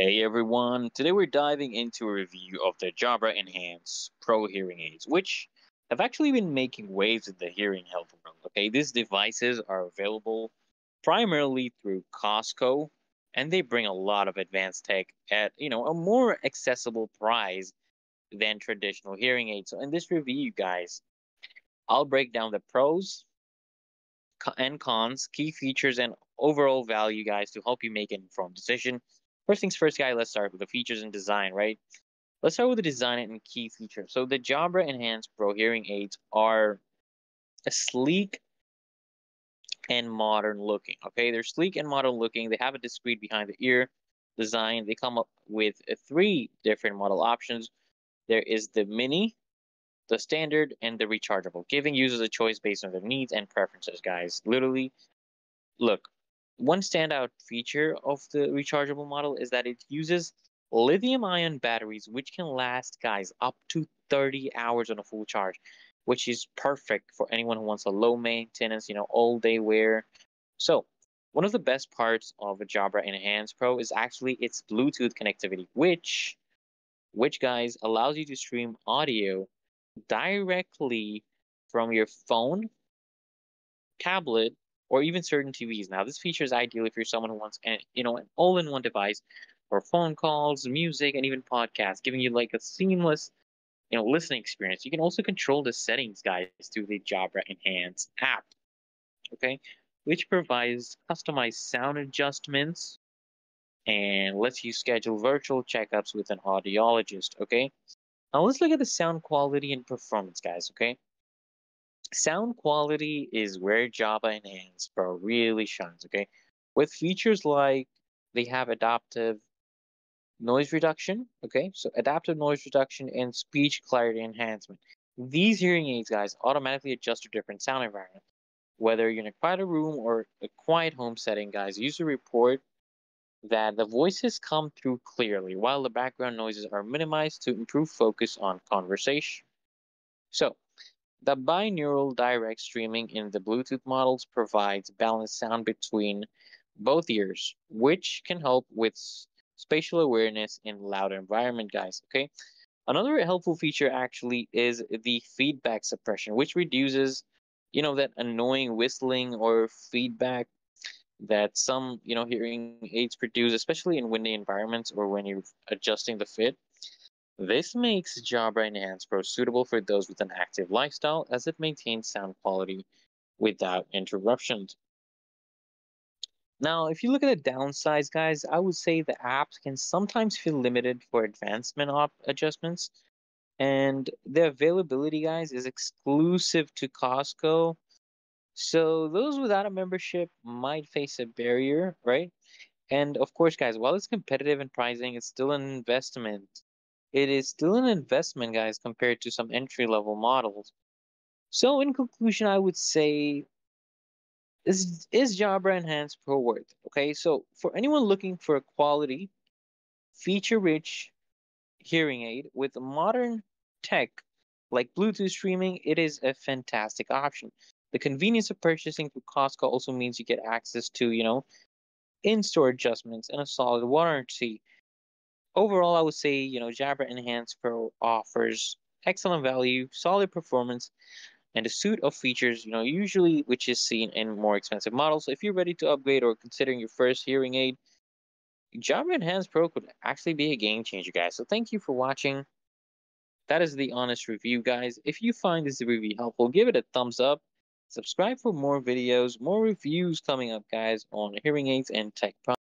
Hey everyone, today we're diving into a review of the Jabra Enhance Pro hearing aids, which have actually been making waves in the hearing health world. Okay, these devices are available primarily through Costco, and they bring a lot of advanced tech at you know a more accessible price than traditional hearing aids. So in this review, guys, I'll break down the pros and cons, key features, and overall value, guys, to help you make an informed decision First things first, guy, let's start with the features and design, right? Let's start with the design and key features. So the Jabra Enhance Pro hearing aids are a sleek and modern looking. Okay, they're sleek and modern looking. They have a discreet behind the ear design. They come up with uh, three different model options. There is the mini, the standard, and the rechargeable, giving users a choice based on their needs and preferences, guys. Literally, look, one standout feature of the rechargeable model is that it uses lithium ion batteries, which can last, guys, up to 30 hours on a full charge, which is perfect for anyone who wants a low maintenance, you know, all day wear. So, one of the best parts of a Jabra Enhance Pro is actually its Bluetooth connectivity, which, which guys, allows you to stream audio directly from your phone, tablet, or even certain TVs. Now, this feature is ideal if you're someone who wants, an, you know, an all-in-one device for phone calls, music, and even podcasts, giving you like a seamless, you know, listening experience. You can also control the settings, guys, through the Jabra Enhance app. Okay, which provides customized sound adjustments and lets you schedule virtual checkups with an audiologist. Okay, now let's look at the sound quality and performance, guys. Okay, sound quality is where Jabra Enhance Pro really shines, okay? With features like they have adaptive noise reduction, okay? So adaptive noise reduction and speech clarity enhancement. These hearing aids, guys, automatically adjust to different sound environment. Whether you're in a quieter room or a quiet home setting, guys, user report that the voices come through clearly while the background noises are minimized to improve focus on conversation. So, the binaural direct streaming in the Bluetooth models provides balanced sound between both ears, which can help with spatial awareness in loud environment, guys. Okay. Another helpful feature actually is the feedback suppression, which reduces, you know, that annoying whistling or feedback that some, you know, hearing aids produce, especially in windy environments or when you're adjusting the fit. This makes Jabra Enhance Pro suitable for those with an active lifestyle as it maintains sound quality without interruptions. Now, if you look at the downsides, guys, I would say the apps can sometimes feel limited for advancement op adjustments. And the availability, guys, is exclusive to Costco. So those without a membership might face a barrier, right? And of course, guys, while it's competitive in pricing, it's still an investment it is still an investment, guys, compared to some entry level models. So, in conclusion, I would say is is Jabra Enhance Pro worth? Okay, so for anyone looking for a quality, feature-rich hearing aid with modern tech like Bluetooth streaming, it is a fantastic option. The convenience of purchasing through Costco also means you get access to, you know, in-store adjustments and a solid warranty overall, I would say, you know, Jabra Enhance Pro offers excellent value, solid performance, and a suite of features, you know, usually which is seen in more expensive models. So if you're ready to upgrade or considering your first hearing aid, Jabra Enhance Pro could actually be a game changer, guys. So thank you for watching. That is the honest review, guys. If you find this review helpful, give it a thumbs up. Subscribe for more videos, more reviews coming up, guys, on hearing aids and tech products.